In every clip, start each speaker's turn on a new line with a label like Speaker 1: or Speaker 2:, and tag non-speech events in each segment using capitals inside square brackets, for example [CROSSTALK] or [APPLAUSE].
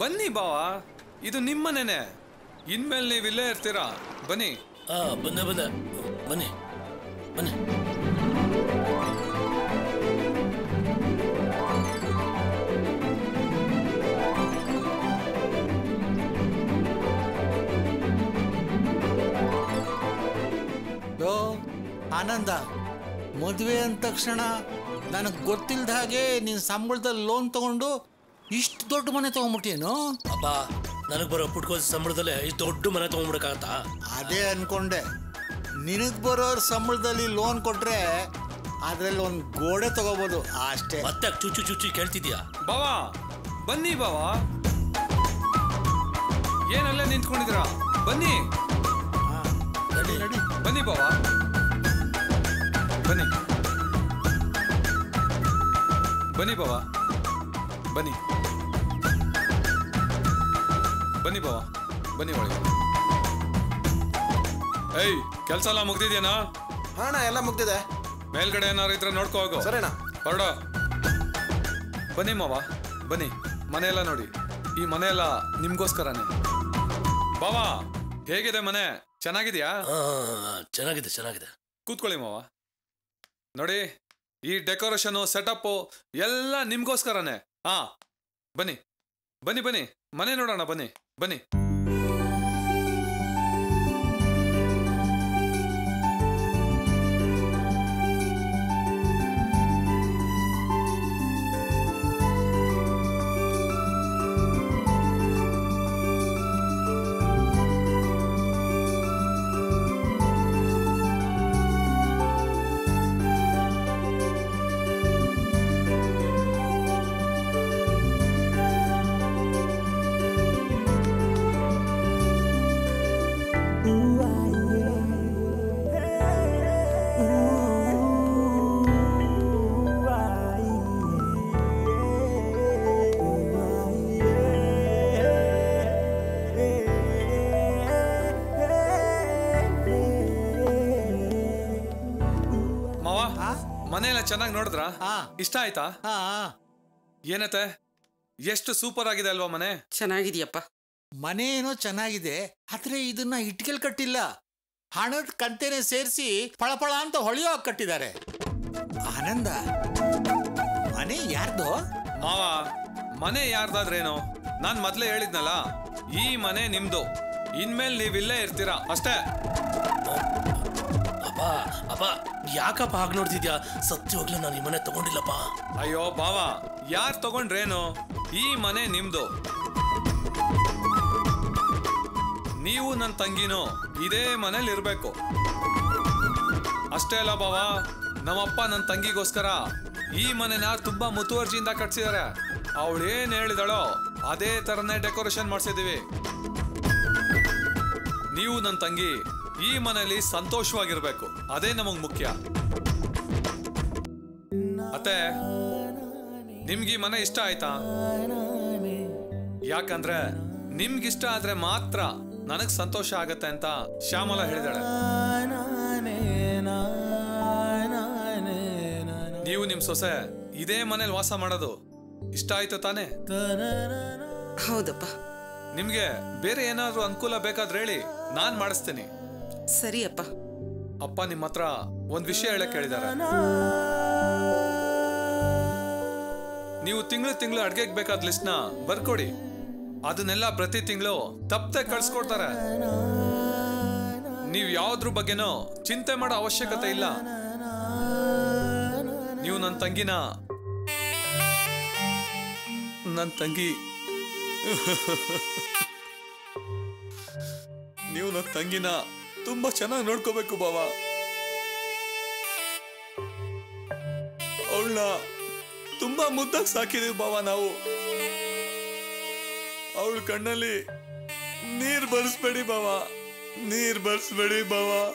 Speaker 1: ಬನ್ನಿ ಬಾವ ಇದು ನಿಮ್ಮನೇನೆ ಇನ್ಮೇಲೆ ನೀವು ಇಲ್ಲೇ ಇರ್ತೀರಾ? ಬನ್ನಿ.
Speaker 2: ಆ ಬಂದೆ ಬಂದೆ. ಬನ್ನಿ ಬನ್ನಿ.
Speaker 3: ಯೋ ಆನಂದ ಮದುವೆ ಅಂದ ತಕ್ಷಣ ನನಗೆ ಗೊತ್ತಿಲ್ಲದ ಹಾಗೆ ನೀನು ಸಂಬಳದಲ್ಲಿ ಲೋನ್ ತಗೊಂಡು ಇಷ್ಟು ದೊಡ್ಡ ಮನೆ ತಗೊಂಡ್ಬಿಟ್ಟೇನು
Speaker 2: ಅಪ್ಪ ನನಗೆ ಬರೋ ಪುಟ್ಕೋಸ್ ಸಂಬಳದಲ್ಲೇ ಇಷ್ಟು ದೊಡ್ಡ ಮನೆ ತಗೊಂಡ್ಬಿಡಕಾಗತ್ತ
Speaker 3: ಅದೇ ಅನ್ಕೊಂಡೆ. ನಿನಗೆ ಬರೋ ಸಂಬಳದಲ್ಲಿ ಲೋನ್ ಕೊಟ್ರೆ ಅದ್ರಲ್ಲಿ ಒಂದು ಗೋಡೆ ತಗೋಬಹುದು ಅಷ್ಟೇ.
Speaker 2: ಮತ್ತೆ ಚುಚ್ಚು ಚುಚ್ಚು ಕೇಳ್ತಿದ್ಯಾ?
Speaker 1: ಬಾವಾ ಬನ್ನಿ ಬಾವಾ. ಏನಲ್ಲೇ ನಿಂತ್ಕೊಂಡಿದ್ದೀರಾ? ಬನ್ನಿ. ಬನ್ನಿ ಬಾವಾ. ಬನ್ನಿ. ಬನ್ನಿ ಬಾವಾ. ಬನ್ನಿ. ಬನ್ನಿ ಬಾವ ಬನ್ನಿ ಒಳಗೆ. ಏಯ್ ಕೆಲಸ ಎಲ್ಲ ಮುಗ್ದಿದ್ಯಾನಾ?
Speaker 4: ಹಾಣ ಅಣ್ಣ ಎಲ್ಲ ಮುಗ್ದಿದೆ.
Speaker 1: ಮೇಲ್ಗಡೆ ಏನಾರು ಇದ್ರೆ ನೋಡ್ಕೋ ಹೋಗೋ.
Speaker 4: ಸರಿ ಅಣ್ಣ.
Speaker 1: ಹೊರಡ. ಬನ್ನಿ ಮಾವ ಬನ್ನಿ. ಮನೆಯೆಲ್ಲ ನೋಡಿ. ಈ ಮನೆಯೆಲ್ಲ ನಿಮ್ಗೋಸ್ಕರನೇ. ಬಾವಾ ಹೇಗಿದೆ ಮನೆ? ಚೆನ್ನಾಗಿದ್ಯಾ?
Speaker 2: ಆ, ಚೆನ್ನಾಗಿದೆ ಚೆನ್ನಾಗಿದೆ.
Speaker 1: ಕೂತ್ಕೊಳ್ಳಿ ಮಾವ. ನೋಡಿ ಈ ಡೆಕೋರೇಷನು ಸೆಟಪ್ಪು ಎಲ್ಲ ನಿಮ್ಗೋಸ್ಕರನೇ. ಹಾ ಬನ್ನಿ. ಬನ್ನಿ ಬನ್ನಿ. ಮನೆ ನೋಡೋಣ ಬನ್ನಿ ಬನ್ನಿ. ಮನೆಯೆಲ್ಲ ಚೆನ್ನಾಗಿ ನೋಡಿದ್ರ?
Speaker 3: ಹಾ.
Speaker 1: ಇಷ್ಟ ಆಯ್ತಾ?
Speaker 3: ಹಾ
Speaker 1: ಏನತ್ತೆ? ಎಷ್ಟು ಸೂಪರ್ ಆಗಿದೆ ಅಲ್ವಾ ಮನೆ?
Speaker 5: ಚೆನ್ನಾಗಿದೆಯಪ್ಪ.
Speaker 3: ಮನೆ ಏನೋ ಚೆನ್ನಾಗಿದೆ ಆದ್ರೆ ಇದನ್ನ ಇಟ್ಕೆಲ್ ಕಟ್ಟಿಲ್ಲ. ಹಣದ ಕಂತೆನೆ ಸೇರಿಸಿ ಫಳಫಳ ಅಂತ ಹೊಳೆಯೋ ಕಟ್ಟಿದ್ದಾರೆ. ಆನಂದ ಮನೆ ಯಾರ್ದು?
Speaker 1: ಮಾವ ಮನೆ ಯಾರ್ದಾದ್ರೇನು? ನಾನ್ ಮೊದ್ಲೇ ಹೇಳಿದ್ನಲ್ಲ ಈ ಮನೆ ನಿಮ್ದು. ಇನ್ಮೇಲೆ ನೀವಿಲ್ಲೇ ಇರ್ತೀರಾ ಅಷ್ಟೇ.
Speaker 2: ಅಪ್ಪ ಅಪ್ಪ ಯಾಕಪ್ಪ ಹಾಗೆ ನೋಡ್ತಿದ್ಯಾ? ಸತ್ಯವಾಗ್ಲೂ ನಾನು ಈ ಮನೆ ತಗೊಂಡಿಲ್ಲಪ್ಪ.
Speaker 1: ಅಯ್ಯೋ ಬಾವ ಯಾರ್ ತಗೊಂಡ್ರೇನು? ಈ ಮನೆ ನಿಮ್ದು. ನೀವು ನನ್ನ ತಂಗಿನೂ ಇದೇ ಮನೇಲಿ ಇರಬೇಕು. ಅಷ್ಟೇ ಅಲ್ಲ ಬಾವ ನಮ್ಮಪ್ಪ ನನ್ನ ತಂಗಿಗೋಸ್ಕರ ಈ ಮನೆನ ತುಂಬಾ ಮುತುವರ್ಜಿಯಿಂದ ಕಟ್ಸಿದ್ದಾರೆ ಅವಳು ಏನ್ ಹೇಳಿದಳೋ ಅದೇ ತರನೇ ಡೆಕೋರೇಷನ್ ಮಾಡ್ಸಿದೀವಿ. ನೀವು ನನ್ನ ತಂಗಿ ಈ ಮನೆಯಲ್ಲಿ ಸಂತೋಷವಾಗಿರ್ಬೇಕು. ಅದೇ ನಮಗ್ ಮುಖ್ಯ. ಅತ್ತೆ ನಿಮ್ಗೆ ಈ ಮನೆ ಇಷ್ಟ ಆಯ್ತಾ? ಯಾಕಂದ್ರೆ ನಿಮ್ಗಿಷ್ಟ ಆದ್ರೆ ಮಾತ್ರ ನನಗ್ ಸಂತೋಷ ಆಗತ್ತೆ ಅಂತ ಶ್ಯಾಮಲ ಹೇಳಿದಾಳೆ. ನೀವು ನಿಮ್ ಸೊಸೆ ಇದೇ ಮನೇಲಿ ವಾಸ ಮಾಡೋದು ಇಷ್ಟ ಆಯ್ತು ತಾನೇ?
Speaker 5: ಹೌದಪ್ಪ.
Speaker 1: ನಿಮ್ಗೆ ಬೇರೆ ಏನಾದ್ರೂ ಅನುಕೂಲ ಬೇಕಾದ್ರೆ ಹೇಳಿ ನಾನ್ ಮಾಡಿಸ್ತೀನಿ.
Speaker 5: ಸರಿಯಪ್ಪ.
Speaker 1: ಅಪ್ಪ ಅಪ್ಪ ನಿಮ್ಮ ಹತ್ರ ಒಂದ್ ವಿಷಯ ಹೇಳಕ್ ಕೇಳಿದ್ದಾರೆ ನೀವು ತಿಂಗಳು ತಿಂಗಳು ಅಡ್ಗೆಗೆ ಬೇಕಾದ ಲಿಸ್ಟ್ನ ಬರ್ಕೊಡಿ. ಅದನ್ನೆಲ್ಲ ಪ್ರತಿ ತಿಂಗಳು ತಪ್ಪದೆ ಕಳ್ಸ್ಕೊಡ್ತಾರೆ. ನೀವು ಯಾವ್ದ್ರ ಬಗ್ಗೆನೋ ಚಿಂತೆ ಮಾಡೋ ಅವಶ್ಯಕತೆ ಇಲ್ಲ. ನೀವು ನನ್ನ ತಂಗಿನ ನನ್ನ ತಂಗಿ. [LAUGHS] ನೀವು ನನ್ನ ತಂಗಿನ ತುಂಬಾ ಚೆನ್ನಾಗಿ ನೋಡ್ಕೋಬೇಕು ಬಾವ. ಅವಳನ್ನ ತುಂಬಾ ಮುದ್ದಾಗಿ ಸಾಕಿದೀವಿ ಬಾವ ನಾವು. ಅವಳ ಕಣ್ಣಲ್ಲಿ ನೀರ್ ಬರ್ಸ್ಬೇಡಿ ಬಾವ. ನೀರ್ ಬರ್ಸ್ಬೇಡಿ ಬಾವ.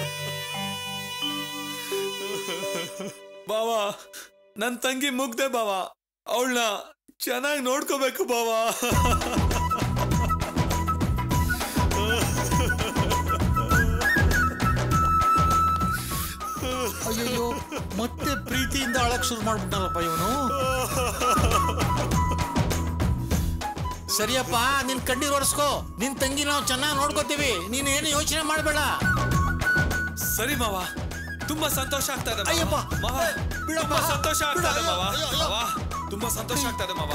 Speaker 1: [LAUGHS] ಬಾವ. ನನ್ನ ತಂಗಿ ಮುಗ್ದೆ ಬಾವ. ಅವಳನ್ನ ಚೆನ್ನಾಗಿ ನೋಡ್ಕೋಬೇಕು ಬಾವ.
Speaker 3: ಅಯ್ಯೋ ಮತ್ತೆ ಪ್ರೀತಿಯಿಂದ ಅಳಕ್ ಶುರು ಮಾಡ್ಬಿಟ್ಟಲ್ಲಪ್ಪ ಇವನು? ಸರಿಯಪ್ಪ ನಿನ್ ಕಣ್ಣೀರ್ ಒರೆಸ್ಕೋ. ನಿನ್ ತಂಗಿ ನಾವು ಚೆನ್ನಾಗಿ ನೋಡ್ಕೋತೀವಿ. ನೀನು ಏನು ಯೋಚನೆ ಮಾಡಬೇಡ.
Speaker 1: ಸರಿ ಮಾವ. ತುಂಬಾ ಸಂತೋಷ ಆಗ್ತಾ ಇದೆ.
Speaker 3: ಅಯ್ಯಪ್ಪ.
Speaker 1: ಮಾವ. ತುಂಬಾ ಸಂತೋಷ ಆಗ್ತಾ ಇದೆ ಮಾವ. ತುಂಬಾ ಸಂತೋಷ ಆಗ್ತಾ ಇದೆ ಮಾವ.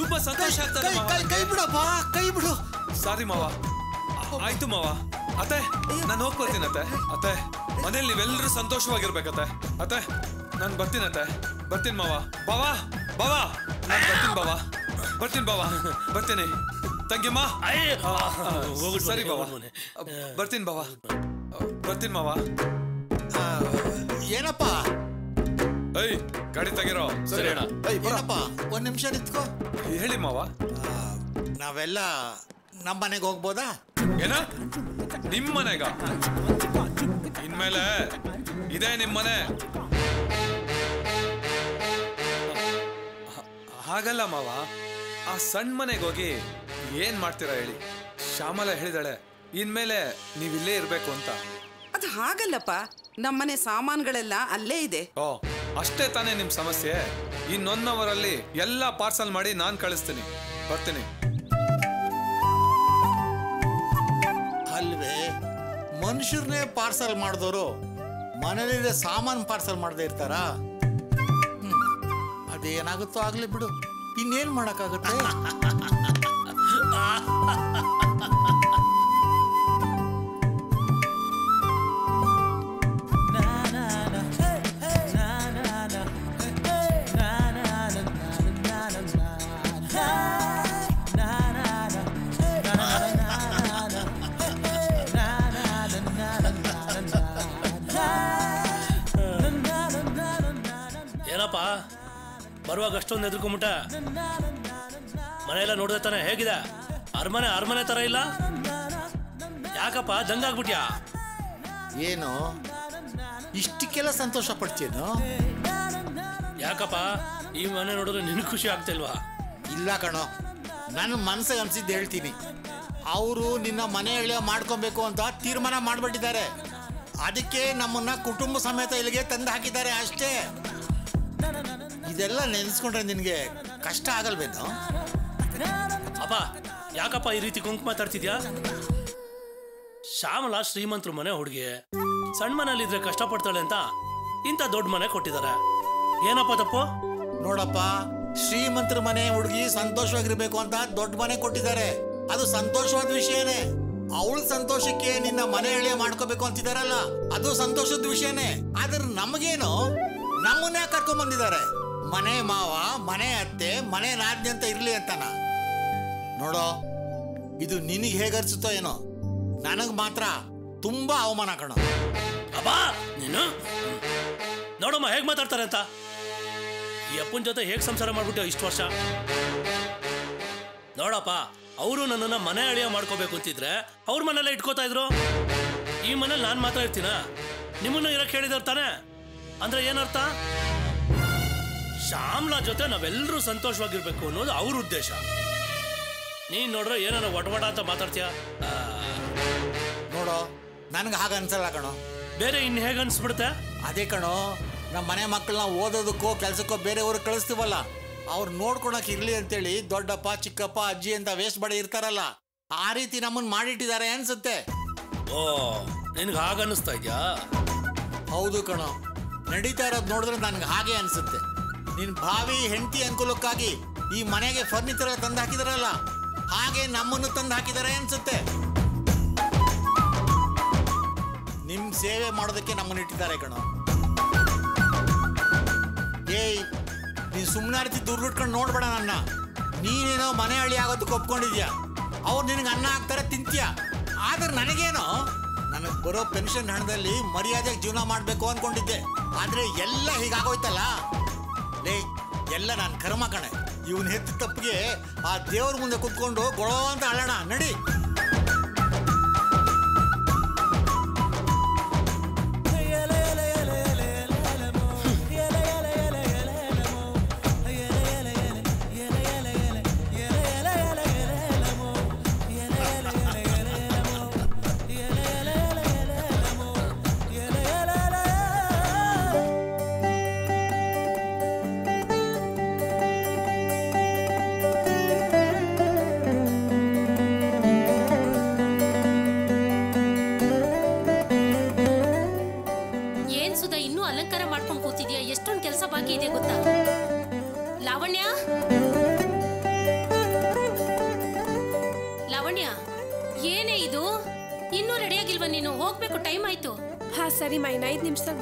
Speaker 1: ತುಂಬಾ ಸಂತೋಷ ಆಗ್ತಾ ಇದೆ ಮಾವ
Speaker 3: ಕೈ ಕೈ ಬಿಡಪ್ಪ. ಕೈ ಬಿಡು.
Speaker 1: ಸಾರಿ ಮಾವ. ಆಯ್ತು ಮಾವ. ಅತ್ತೆ ನಾನು ಹೋಗ್ ಬರ್ತೀನಿ ಅತ್ತೆ. ಅತ್ತೆ ಮನೇಲಿ ನೀವೆಲ್ಲರೂ ಸಂತೋಷವಾಗಿರ್ಬೇಕತ್ತೆ. ಅತ್ತೆ ನಾನು ಬರ್ತೀನಿ ಅತ್ತೆ. ಬರ್ತೀನಿ ಮಾವ. ಬಾವಾ ಬಾವಾ. ನಾನು ಬರ್ತೀನಿ ಬಾವಾ. ಬರ್ತೀನಿ ಬಾವಾ. ಬರ್ತೀನಿ. ತಂಗಿಮ್ಮ ಸರಿ ಬಾವಾ ಬರ್ತೀನಿ ಬಾವಾ. ಬರ್ತೀನಿ ಮಾವಾ.
Speaker 3: ಏನಪ್ಪ?
Speaker 1: ಏಯ್ ಗಾಡಿ ತೆಗಿರೋ.
Speaker 2: ಸರಿ ಅಣ್ಣ.
Speaker 3: ಏನಪ್ಪ ಒಂದ್ ನಿಮಿಷ ನಿಂತ್ಕೋ.
Speaker 1: ಹೇಳಿ ಮಾವ.
Speaker 3: ನಾವೆಲ್ಲ ನಮ್ಮ ಮನೆಗೆ ಹೋಗ್ಬೋದಾ?
Speaker 1: ಏನ? ನಿಮ್ ಮನೆಗ? ಇನ್ಮೇಲೆ ಇದೇ ನಿಮ್ ಮನೆ. ಹ- ಹಾಗಲ್ಲ ಮಾವ ಆ ಸಣ್ಣ ಮನೆಗೆ ಹೋಗಿ ಏನ್ ಮಾಡ್ತೀರಾ ಹೇಳಿ. ಶ್ಯಾಮಲ ಹೇಳಿದಾಳೆ ಇನ್ಮೇಲೆ ನೀವಿಲ್ಲೇ ಇರ್ಬೇಕು ಅಂತ.
Speaker 5: ಅದು ಹಾಗಲ್ಲಪ್ಪ. ನಮ್ಮನೆ ಸಾಮಾನುಗಳೆಲ್ಲ ಅಲ್ಲೇ ಇದೆ.
Speaker 1: ಓ ಅಷ್ಟೇ ತಾನೇ ನಿಮ್ ಸಮಸ್ಯೆ. ಇನ್ನೊಂದವರಲ್ಲಿ ಎಲ್ಲ ಪಾರ್ಸಲ್ ಮಾಡಿ ನಾನ್ ಕಳಿಸ್ತೀನಿ. ಬರ್ತೀನಿ.
Speaker 3: ಅಲ್ವೇ ಮನುಷ್ಯರನ್ನೇ ಪಾರ್ಸಲ್ ಮಾಡಿದವರು ಮನೇಲಿರೋ ಸಾಮಾನು ಪಾರ್ಸಲ್ ಮಾಡದೇ ಇರ್ತಾರಾ? ಹ್ಮ್. ಅದೇನಾಗುತ್ತೋ ಆಗ್ಲಿ ಬಿಡು. ಇನ್ನೇನ್ ಮಾಡಕ್ಕಾಗುತ್ತೆ? [LAUGHS]
Speaker 2: ಬರುವಾಗ ಅಷ್ಟೊಂದು ಎದ್ರುಕೊಂಬಿಟ್ಟ ಮನೆಯೆಲ್ಲ ನೋಡಿದೆ ತಾನೆ ಹೇಗಿದೆ? ಅರಮನೆ ಅರಮನೆ ತರ ಇಲ್ಲ? ಯಾಕಪ್ಪ ದಂಗಾಗ್ಬಿಟ್ಯಾ
Speaker 3: ಏನು? ಇಷ್ಟಕ್ಕೆಲ್ಲ ಸಂತೋಷ ಪಡ್ತೀಯೇನು?
Speaker 2: ಯಾಕಪ್ಪ ಈ ಮನೆ ನೋಡಿದ್ರೆ ನಿನ್ ಖುಷಿ ಆಗ್ತಿಲ್ವಾ
Speaker 3: ಇಲ್ಲ ಕಣೋ. ನನ್ನ ಮನಸ್ಸಿಗೆ ಅನ್ಸಿದ್ದು ಹೇಳ್ತೀನಿ. ಅವರು ನಿನ್ನ ಮನೆ ಎಳೆಯ ಮಾಡ್ಕೊಬೇಕು ಅಂತ ತೀರ್ಮಾನ ಮಾಡಿಬಿಟ್ಟಿದ್ದಾರೆ. ಅದಕ್ಕೆ ನಮ್ಮನ್ನ ಕುಟುಂಬ ಸಮೇತ ಇಲ್ಲಿಗೆ ತಂದು ಹಾಕಿದ್ದಾರೆ ಅಷ್ಟೇ. ಇದೆಲ್ಲ ನೆನೆಸ್ಕೊಂಡ್ರೆ ನಿನಗೆ ಕಷ್ಟ ಆಗಲ್ವೇನು?
Speaker 2: ಅಪ್ಪ ಯಾಕಪ್ಪ ಈ ರೀತಿ ಕುಂಕು ಮಾತಾಡ್ತಿದ್ಯಾ ಶ್ಯಾಮಲ ಶ್ರೀಮಂತರು ಮನೆ ಹುಡುಗಿ. ಸಣ್ಣ ಮನೇಲಿದ್ರೆ ಕಷ್ಟಪಡ್ತಾಳೆ ಅಂತ ಇಂಥ ದೊಡ್ಡ ಮನೆ ಕೊಟ್ಟಿದ್ದಾರೆ. ಏನಪ್ಪ ತಪ್ಪು?
Speaker 3: ನೋಡಪ್ಪ ಶ್ರೀಮಂತರ ಮನೆ ಹುಡುಗಿ ಸಂತೋಷವಾಗಿರ್ಬೇಕು ಅಂತ ದೊಡ್ಡ ಮನೆ ಕೊಟ್ಟಿದ್ದಾರೆ. ಅದು ಸಂತೋಷವಾದ ವಿಷಯನೇ. ಅವಳ ಸಂತೋಷಕ್ಕೆ ನಿನ್ನ ಮನೆ ಎಳೆಯ ಮಾಡ್ಕೋಬೇಕು ಅಂತಿದಾರಲ್ಲ ಅದು ಸಂತೋಷದ ವಿಷಯನೇ. ಆದ್ರೆ ನಮಗೇನು? ನಮ್ಮನ್ನೇ ಕರ್ಕೊಂಡ್ ಬಂದಿದ್ದಾರೆ ಮನೆ ಮಾವ, ಮನೆ ಅತ್ತೆ, ಮನೆ ನಾದ್ನಿ ಅಂತ ಇರ್ಲಿ ಅಂತಾನ. ನೋಡೋ, ಇದು ನಿನಗೆ ಹೇಗರ್ಸುತ್ತೋ ಏನೋ. ನನಗ್ ಮಾತ್ರ ತುಂಬಾ ಅವಮಾನ ಕಣೋ.
Speaker 2: ಅಬ್ಬಾ, ನೀನು? ನೋಡಮ್ಮ, ಹೇಗ್ ಮಾತಾಡ್ತಾರೆ ಅಂತ? ಈ ಅಪ್ಪನ ಜೊತೆ ಹೇಗ್ ಸಂಸಾರ ಮಾಡ್ಬಿಟ್ಟು ಇಷ್ಟು ವರ್ಷ? ನೋಡಪ್ಪ, ಅವರು ನನ್ನನ್ನ ಮನೆ ಅಳಿಯ ಮಾಡ್ಕೋಬೇಕು ಅಂತಿದ್ರೆ ಅವ್ರ ಮನೆಯಲ್ಲೇ ಇಟ್ಕೋತಾ ಇದ್ರು. ಈ ಮನೇಲಿ ನಾನು ಮಾತ್ರ ಇರ್ತೀನ? ನಿಮ್ಮನ್ನ ಇರಕ್ ಹೇಳಿದವ್ರು ತಾನೆ? ಅಂದ್ರೆ ಏನರ್ಥ? ಶ್ಯಾಮ್ಲಾ ಜೊತೆ ನಾವೆಲ್ಲರೂ ಸಂತೋಷವಾಗಿರ್ಬೇಕು ಅನ್ನೋದು ಅವ್ರ ಉದ್ದೇಶ. ನೀನ್ ನೋಡ್ರೆ ಏನಾರ ಒಟವಟ ಅಂತ ಮಾತಾಡ್ತೀಯ?
Speaker 3: ನೋಡೋ ನನ್ಗೆ ಹಾಗ ಅನ್ಸಲ್ಲ ಕಣೋ.
Speaker 2: ಬೇರೆ ಇನ್ ಹೇಗೆ ಅನ್ಸ್ಬಿಡುತ್ತೆ?
Speaker 3: ಅದೇ ಕಣೋ ನಮ್ಮ ಮನೆ ಮಕ್ಕಳನ್ನ ಓದೋದಕ್ಕೋ ಕೆಲಸಕ್ಕೋ ಬೇರೆ ಊರಿಗೆ ಕಳಿಸ್ತೀವಲ್ಲ. ಅವ್ರು ನೋಡ್ಕೊಳಕ್ ಇರ್ಲಿ ಅಂತೇಳಿ ದೊಡ್ಡಪ್ಪ ಚಿಕ್ಕಪ್ಪ ಅಜ್ಜಿ ಅಂತ ವೇಸ್ಟ್ ಬಡ ಇರ್ತಾರಲ್ಲ ಆ ರೀತಿ ನಮ್ಮನ್ನ ಮಾಡಿಟ್ಟಿದ್ದಾರೆ ಅನ್ಸುತ್ತೆ.
Speaker 2: ಓ ನಿನ್ಗೆ ಹಾಗ ಅನ್ನಿಸ್ತಾ ಇದ್ಯಾ?
Speaker 3: ಹೌದು ಕಣೋ. ನಡೀತಾ ಇರೋದು ನೋಡಿದ್ರೆ ನನ್ಗೆ ಹಾಗೆ ಅನ್ಸುತ್ತೆ. ನಿನ್ ಭಾವಿ ಹೆಂಡತಿ ಅನುಕೂಲಕ್ಕಾಗಿ ಈ ಮನೆಗೆ ಫರ್ನಿಚರ್ ತಂದು ಹಾಕಿದಾರಲ್ಲ, ಹಾಗೆ ನಮ್ಮನ್ನು ತಂದು ಹಾಕಿದ್ದಾರೆ ಅನ್ಸುತ್ತೆ. ನಿಮ್ ಸೇವೆ ಮಾಡೋದಕ್ಕೆ ನಮ್ಮನ್ನು ಇಟ್ಟಿದ್ದಾರೆ ಕಣ. ಏಯ್, ನೀನ್ ಸುಮ್ಮನಾರ್ತಿ ದುರ್ಗಿಟ್ಕೊಂಡು ನೋಡ್ಬೇಡ ನನ್ನ. ನೀನೇನೋ ಮನೆ ಹಳ್ಳಿ ಆಗೋದಕ್ಕೆ ಒಪ್ಕೊಂಡಿದ್ಯಾ? ಅವ್ರು ನಿನಗೆ ಅನ್ನ ಹಾಕ್ತಾರೆ, ತಿಂತೀಯ? ಆದ್ರೆ ನನಗೇನೋ, ನನಗೆ ಬರೋ ಪೆನ್ಷನ್ ಹಣದಲ್ಲಿ ಮರ್ಯಾದೆಗೆ ಜೀವನ ಮಾಡಬೇಕು ಅನ್ಕೊಂಡಿದ್ದೆ. ಆದರೆ ಎಲ್ಲ ಹೀಗಾಗೋಯ್ತಲ್ಲ? ಲೇ ಎಲ್ಲ ನಾನು ಕರ್ಮ ಕಣೆ. ಇವನ್ ಹೆತ್ತ ತಪ್ಪಿಗೆ ಆ ದೇವ್ರ ಮುಂದೆ ಕುತ್ಕೊಂಡು ಗೊಳೋ ಅಂತ ಅಳೋಣ ನಡಿ.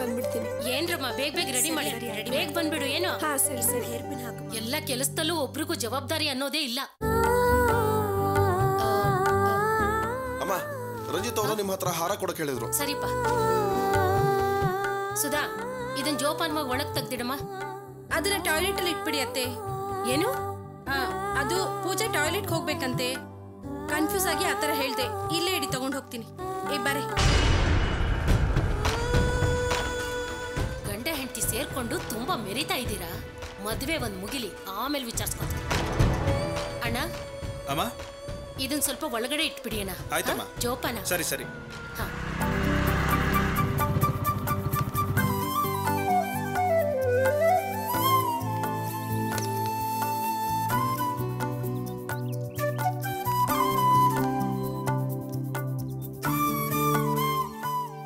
Speaker 6: ಬಂದ್ಬಿಡ್ತೀನಿ.
Speaker 7: ಏನ್ರಮ್ಮ ಬೇಗ ಬೇಗ ರೆಡಿ ಮಾಡಿ. ಬೇಗ ಬಂದ್ಬಿಡು ಏನು?
Speaker 6: ಹಾ ಸರಿ ಸರಿ. ಹೇರ್ಪಿನ್ ಹಾಕು
Speaker 7: ಎಲ್ಲ ಕೆಲಸದಲ್ಲೂ ಒಬ್ರಿಗೂ ಜವಾಬ್ದಾರಿ ಅನ್ನೋದೇ ಇಲ್ಲ.
Speaker 4: ಅಮ್ಮ ರಂಜಿತ್ ಅವರು ನಿಮ್ಮ ಹತ್ರ ಹಾರ ಕೊಡಕ್ ಹೇಳಿದ್ರು.
Speaker 7: ಸರಿಪ ಸುಧಾ ಇದನ್ ಜೋಪಾನವಾಗಿ ಒಳಗ್ ತೆಗ್ದಿಡಮ್ಮ.
Speaker 5: ಅದನ್ನ ಟಾಯ್ಲೆಟ್ ಅಲ್ಲಿ ಇಟ್ಬಿಡಿ ಅತ್ತೆ.
Speaker 7: ಏನು?
Speaker 5: ಹಾ. ಅದು ಪೂಜೆ ಟಾಯ್ಲೆಟ್ ಹೋಗ್ಬೇಕಂತೆ. ಕನ್ಫ್ಯೂಸ್ ಆಗಿ ಆತರ ಹೇಳ್ದೆ. ಇಲ್ಲೇ ಇಡಿ ತಗೊಂಡು ಹೋಗ್ತೀನಿ. ಏ ಬರೇ.
Speaker 7: ಹೆಂಡತಿ ಸೇರ್ಕೊಂಡು ತುಂಬಾ ಮೆರಿತಾ ಇದ್ದೀರಾ? ಮದ್ವೆ ಒಂದ್ ಮುಗಿಲಿ ಆಮೇಲೆ ವಿಚಾರಿಸ್ಕೊತೀನಿ. ಅಣ್ಣ?
Speaker 8: ಅಮ್ಮ?
Speaker 7: ಇದನ್ ಸ್ವಲ್ಪ ಒಳಗಡೆ ಇಟ್ಬಿಡಿ ಅಣ್ಣ
Speaker 8: ಆಯ್ತಮ್ಮ.
Speaker 7: ಹಾ? ಜೋಪಾನ?
Speaker 8: ಸರಿ ಸರಿ.
Speaker 7: ಹಾ.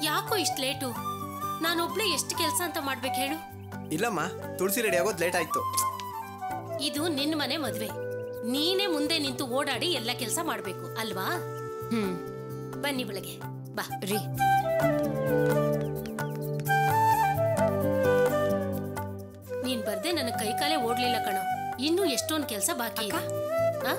Speaker 7: ಯಾಕೋ ಇಷ್ಟು ಲೇಟು? ನಾನೊಬ್ಳೆ ಎಷ್ಟು ಕೆಲಸ ಅಂತ ಮಾಡ್ಬೇಕು ಹೇಳು.
Speaker 9: ಇಲ್ಲಮ್ಮ ತುಳಸಿ ರೆಡಿ ಆಗೋದು ಲೇಟ್ ಆಯ್ತು.
Speaker 7: ಇದು ನಿನ್ನ ಮನೆ ಮದ್ವೆ. ನೀನೇ ಮುಂದೆ ನಿಂತು ಓಡಾಡಿ ಎಲ್ಲ ಕೆಲಸ ಮಾಡ್ಬೇಕು ಅಲ್ವಾ? ಹ್ಮ್ ಬನ್ನಿ ಬೆಳಗ್ಗೆ. ಬಾ ರೀ. ನೀನ್ ಬರ್ದೆ ನನ್ನ ಕೈಕಾಲೇ ಓಡ್ಲಿಲ್ಲ ಕಣ. ಇನ್ನೂ ಎಷ್ಟೊಂದು ಕೆಲಸ ಬಾಕಿ ಇದೆ. ಆ?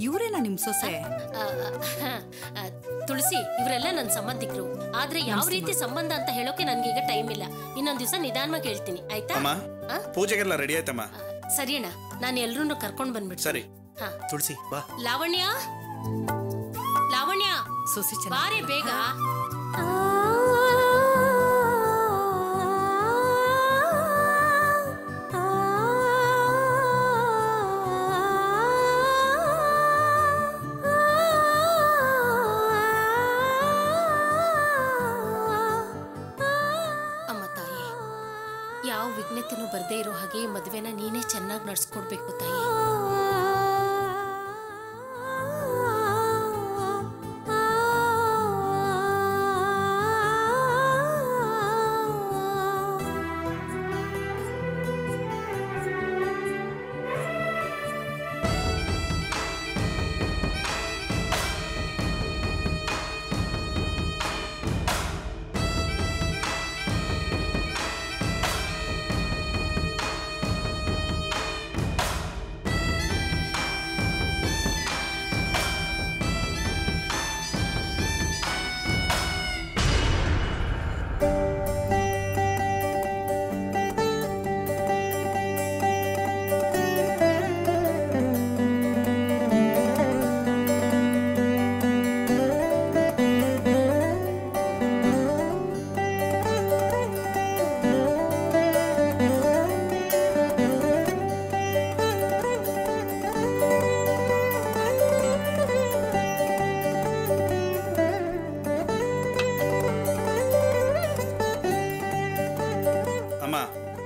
Speaker 5: ಇವರೇನಾ ನಿಮ್ ಸೊಸೆ?
Speaker 7: ಆ, ಆ, ಆ, ತುಳಸಿ ಇವರೆಲ್ಲ ನನ್ನ ಸಂಬಂಧಿಕರು. ಆದ್ರೆ ಯಾವ ರೀತಿ ಸಂಬಂಧ ಅಂತ ಹೇಳೋಕೆ ನನ್ಗೀಗ ಟೈಮ್ ಇಲ್ಲ. ಇನ್ನೊಂದ್ ದಿವಸ ನಿಧಾನವಾಗಿ ಹೇಳ್ತೀನಿ ಆಯ್ತಾ?
Speaker 8: ಅಮ್ಮ
Speaker 7: ಆ?
Speaker 8: ಪೂಜೆಗೆಲ್ಲ ರೆಡಿ ಆಯ್ತಮ್ಮ?
Speaker 7: ಆ, ಸರಿ ಅಣ್ಣ ನಾನು ಎಲ್ರನ್ನೂ ಕರ್ಕೊಂಡ್ ಬಂದ್ಬಿಡ್ತೀನಿ.
Speaker 8: ಸರಿ.
Speaker 7: ಹಾ.
Speaker 9: ತುಳಸಿ ಬಾ.
Speaker 7: ಲಾವಣ್ಯ? ಲಾವಣ್ಯ?
Speaker 5: ಸುಸಿ
Speaker 7: ಬಾರೆ ಬೇಗ. ಅಮ್ಮ ಯಾವ ಬರದೇ ಇರೋ ಹಾಗೆ ಮದ್ವೆನ ನೀನೇ ಚೆನ್ನಾಗಿ ನಡ್ಸ್ಕೊಡ್ಬೇಕು ತಾಯಿ.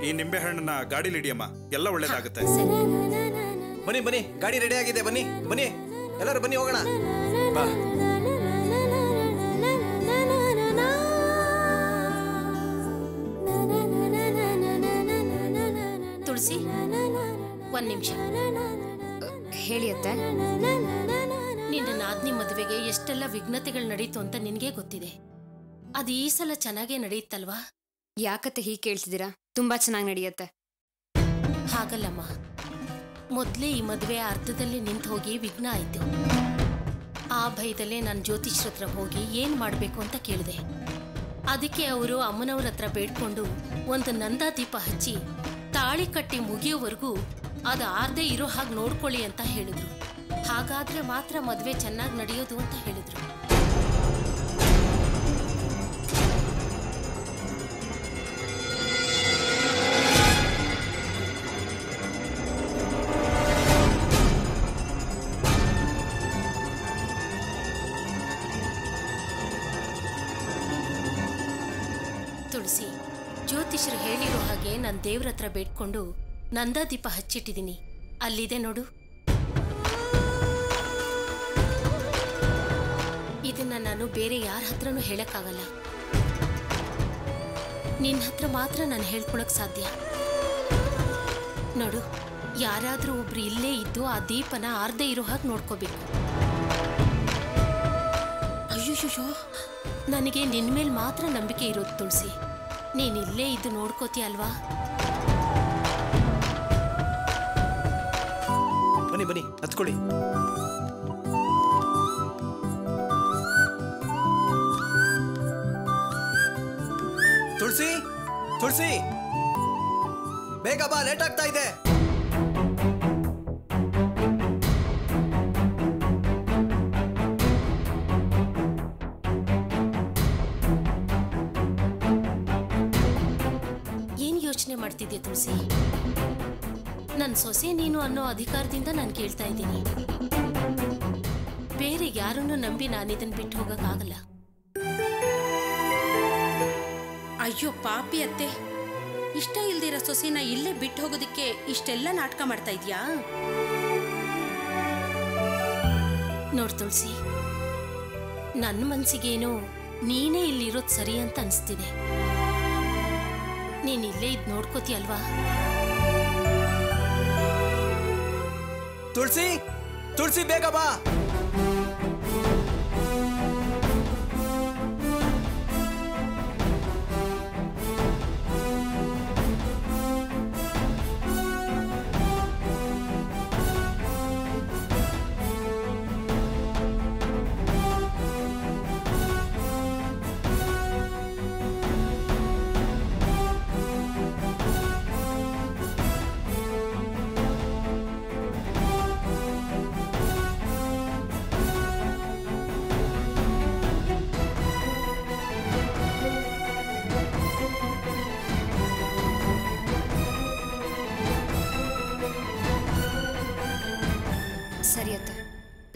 Speaker 8: ಈ ನಿಂಬೆ ಹಣ್ಣನ್ನ ಗಾಡಿಲಿ ಇಡಿಯಮ್ಮ ಎಲ್ಲ ಒಳ್ಳೇದಾಗುತ್ತೆ.
Speaker 9: ಬನ್ನಿ ಬನ್ನಿ ಗಾಡಿ ರೆಡಿ ಆಗಿದೆ ಬನ್ನಿ ಬನ್ನಿ. ಎಲ್ಲರೂ ಬನ್ನಿ ಹೋಗೋಣ. ಬಾ.
Speaker 7: ತುಳಸಿ ಒಂದ್ ನಿಮಿಷ.
Speaker 10: ಹೇಳಿ ಅತ್ತೆ.
Speaker 7: ನಿನ್ನ ನಾದ್ನಿ ಮದುವೆಗೆ ಎಷ್ಟೆಲ್ಲ ವಿಘ್ನತೆಗಳು ನಡೀತು ಅಂತ ನಿನಗೆ ಗೊತ್ತಿದೆ. ಅದು ಈ ಸಲ ಚೆನ್ನಾಗೇ ನಡೆಯುತ್ತಲ್ವಾ?
Speaker 10: ಯಾಕತ್ತೆ ಹೀಗೆ ಕೇಳ್ತಿದ್ದೀರಾ? ತುಂಬಾ ಚೆನ್ನಾಗಿ ನಡೆಯುತ್ತೆ.
Speaker 7: ಹಾಗಲ್ಲಮ್ಮ. ಮೊದಲೇ ಈ ಮದುವೆ ಅರ್ಧದಲ್ಲಿ ನಿಂತು ಹೋಗಿ ವಿಘ್ನ ಆಯ್ತು. ಆ ಭಯದಲ್ಲೇ ನಾನು ಜ್ಯೋತಿಷ್ರ ಹತ್ರ ಹೋಗಿ ಏನ್ ಮಾಡಬೇಕು ಅಂತ ಕೇಳಿದೆ. ಅದಕ್ಕೆ ಅವರು ಅಮ್ಮನವ್ರ ಹತ್ರ ಬೇಡ್ಕೊಂಡು ಒಂದು ನಂದಾದೀಪ ಹಚ್ಚಿ ತಾಳಿ ಕಟ್ಟಿ ಮುಗಿಯೋವರೆಗೂ ಅದು ಆರ್ದೇ ಇರೋ ಹಾಗೆ ನೋಡ್ಕೊಳ್ಳಿ ಅಂತ ಹೇಳಿದ್ರು. ಹಾಗಾದ್ರೆ ಮಾತ್ರ ಮದುವೆ ಚೆನ್ನಾಗಿ ನಡೆಯೋದು ಅಂತ ಹೇಳಿದ್ರು. ತುಳಸಿ ಜ್ಯೋತಿಷರು ಹೇಳಿರೋ ಹಾಗೆ ನಾನು ದೇವ್ರ ಹತ್ರ ಬೇಡ್ಕೊಂಡು ನಂದಾದೀಪ ಹಚ್ಚಿಟ್ಟಿದ್ದೀನಿ ಅಲ್ಲಿದೆ ನೋಡು. ಇದನ್ನ ನಾನು ಬೇರೆ ಯಾರ ಹತ್ರನೂ ಹೇಳಕ್ಕಾಗಲ್ಲ. ನಿನ್ನ ಹತ್ರ ಮಾತ್ರ ನಾನು ಹೇಳ್ಕೊಳಕ್ ಸಾಧ್ಯ. ನೋಡು, ಯಾರಾದ್ರೂ ಒಬ್ರು ಇಲ್ಲೇ ಇದ್ದು ಆ ದೀಪನ ಆರ್ದೇ ಇರೋ ಹಾಗೆ ನೋಡ್ಕೋಬೇಕು. ಅಯ್ಯೋ ನನಗೆ ನಿನ್ನ ಮೇಲೆ ಮಾತ್ರ ನಂಬಿಕೆ ಇರೋದು ತುಳಸಿ. ನೀನ್ ಇಲ್ಲೇ ಇದ್ದು ನೋಡ್ಕೋತೀಯ ಅಲ್ವಾ?
Speaker 9: ಬನ್ನಿ ಬನ್ನಿ, ಹತ್ಕೊಳ್ಳಿ. ತುಳಸಿ ತುಳಸಿ. ಬೇಗ ಬಾ, ಲೇಟ್ ಆಗ್ತಾ ಇದೆ.
Speaker 7: ತುಳಸಿ ನನ್ನ ಸೊಸೆ ನೀನು ಅನ್ನೋ ಅಧಿಕಾರದಿಂದ ನಾನು ಕೇಳ್ತಾ ಇದ್ದೀನಿ. ಬೇರೆ ಯಾರನ್ನು ನಂಬಿ ನಾನು ಇದನ್ನು ಬಿಟ್ಟು ಹೋಗೋಕ್ಕಾಗಲ್ಲ.
Speaker 5: ಅಯ್ಯೋ ಪಾಪಿ ಅತ್ತೆ. ಇಷ್ಟ ಇಲ್ದಿರೋ ಸೊಸೆನ ಇಲ್ಲೇ ಬಿಟ್ಟು ಹೋಗೋದಕ್ಕೆ ಇಷ್ಟೆಲ್ಲ ನಾಟಕ ಮಾಡ್ತಾ ಇದ್ಯಾ?
Speaker 7: ನೋಡ್ ತುಳಸಿ ನನ್ನ ಮನಸ್ಸಿಗೇನೋ ನೀನೇ ಇಲ್ಲಿರೋದು ಸರಿ ಅಂತ ಅನ್ಸ್ತಿದೆ. ನೀನ್ ಇಲ್ಲೇ ಇದ್ ನೋಡ್ಕೋತೀಯಲ್ವಾ?
Speaker 9: ತುಳಸಿ ತುಳಸಿ ಬೇಗ ಬಾ.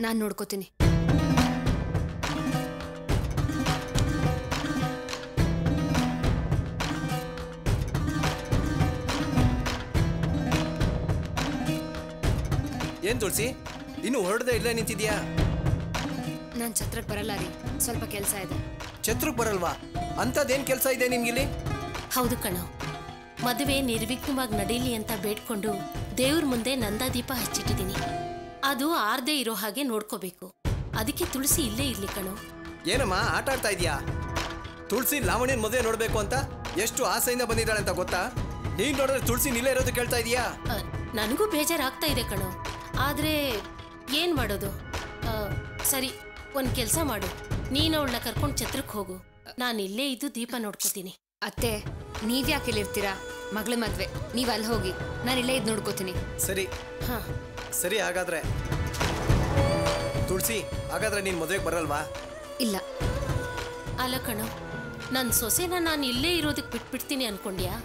Speaker 10: ನಾನು ನೋಡ್ಕೋತೀನಿ.
Speaker 9: ಏನ್ ತುಳಸಿ? ಇನ್ನು ಹೊರಡದೆ ಇಲ್ಲ ನಿಂತಿದ್ಯಾ?
Speaker 10: ನಾನು ಛತ್ರಕ್ಕೆ ಬರಲ್ಲ ರೀ. ಸ್ವಲ್ಪ ಕೆಲಸ ಇದೆ.
Speaker 9: ಛತ್ರಕ್ ಬರಲ್ವಾ? ಅಂತದೇನ್ ಕೆಲಸ ಇದೆ ನಿಮ್ಗಿಲ್ಲಿ?
Speaker 7: ಹೌದು ಕಣ. ಮದುವೆ ನಿರ್ವಿಘ್ನವಾಗಿ ನಡೀಲಿ ಅಂತ ಬೇಡ್ಕೊಂಡು ದೇವ್ರ ಮುಂದೆ ನಂದಾದೀಪ ಹಚ್ಚಿಟ್ಟಿದ್ದೀನಿ. ಅದು ಆರ್ದೇ ಇರೋ ಹಾಗೆ ನೋಡ್ಕೋಬೇಕು. ಅದಕ್ಕೆ ತುಳಸಿ ಇಲ್ಲೇ ಇರ್ಲಿ ಕಣೋ.
Speaker 9: ಏನಮ್ಮ ಆಟ ಆಡ್ತಾ ಇದೀಯಾ? ತುಳಸಿ ಲಾವಣಿನ ಮದುವೆ ನೋಡ್ಬೇಕು ಅಂತ ಎಷ್ಟು ಆಸೆಯಿಂದ ಬಂದಿದ್ದಾಳೆ ಅಂತ ಗೊತ್ತಾ? ನೀನ್ ನೋಡಿದ್ರೆ ತುಳಸಿ ನಿಲ್ಲೇ ಇರೋದು ಕೇಳ್ತಾ ಇದೀಯಾ?
Speaker 7: ನನಗೂ ಬೇಜಾರಾಗ್ತಾ ಇದೆ ಕಣೋ. ಆದ್ರೆ ಏನ್ ಮಾಡೋದು? ಸರಿ ಒಂದ್ ಕೆಲ್ಸ ಮಾಡು. ನೀನು ಅವಳನ್ನ ಕರ್ಕೊಂಡು ಛತ್ರಕ್ಕೆ ಹೋಗು. ನಾನು ಇಲ್ಲೇ ಇದ್ದು ದೀಪ ನೋಡ್ಕೋತೀನಿ.
Speaker 10: ಅತ್ತೆ ನೀವ್ಯಾಕೆ ಇಲ್ಲಿರ್ತೀರಾ? ಮಗಳ ಮದ್ವೆ. ನೀವು ಅಲ್ಲಿ ಹೋಗಿ. ನಾನು ಇಲ್ಲೇ ಇದ್ದು ನೋಡ್ಕೋತೀನಿ.
Speaker 9: ಸರಿ.
Speaker 7: ಹಾ.
Speaker 9: ಸರಿ ಹಾಗಾದ್ರೆ. ತುಳಸಿ ಹಾಗಾದ್ರೆ ನೀನ್ ಮದುವೆಗೆ ಬರಲ್ವಾ?
Speaker 10: ಇಲ್ಲ.
Speaker 7: ಅಲ್ಲ ಕಣೋ ನನ್ನ ಸೊಸೆನ ನಾನು ಇಲ್ಲೇ ಇರೋದಕ್ಕೆ ಬಿಟ್ಬಿಡ್ತೀನಿ ಅನ್ಕೊಂಡ್ಯಾ?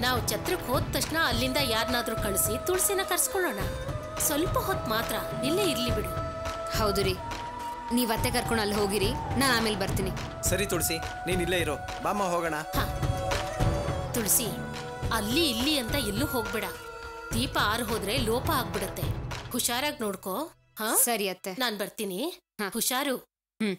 Speaker 7: ನಾವು ಛತ್ರಕ್ಕೆ ಹೋದ ತಕ್ಷಣ ಅಲ್ಲಿಂದ ಯಾರನ್ನಾದ್ರೂ ಕಳಿಸಿ ತುಳಸಿನ ಕರ್ಸ್ಕೊಳ್ಳೋಣ. ಸ್ವಲ್ಪ ಹೊತ್ತು ಮಾತ್ರ ಇಲ್ಲೇ ಇರ್ಲಿ ಬಿಡು.
Speaker 10: ಹೌದು ರೀ. ನೀವು ಅತ್ತೆ ಕರ್ಕೊಂಡು ಅಲ್ಲಿ ಹೋಗಿರಿ ನಾನು ಆಮೇಲೆ ಬರ್ತೀನಿ.
Speaker 9: ಸರಿ ತುಳಸಿ ನೀನ್ ಇಲ್ಲೇ ಇರೋ. ಬಾಮ್ಮ ಹೋಗೋಣ.
Speaker 7: ಹಾ. ತುಳಸಿ ಅಲ್ಲಿ ಇಲ್ಲಿ ಅಂತ ಎಲ್ಲೂ ಹೋಗ್ಬೇಡ. ದೀಪ ಆರು ಹೋದ್ರೆ ಲೋಪ ಆಗ್ಬಿಡತ್ತೆ. ಹುಷಾರಾಗಿ ನೋಡ್ಕೋ ಹಾ?
Speaker 10: ಸರಿ ಅತ್ತೆ.
Speaker 7: ನಾನ್ ಬರ್ತೀನಿ. ಹುಷಾರು.
Speaker 10: ಹ್ಮ್.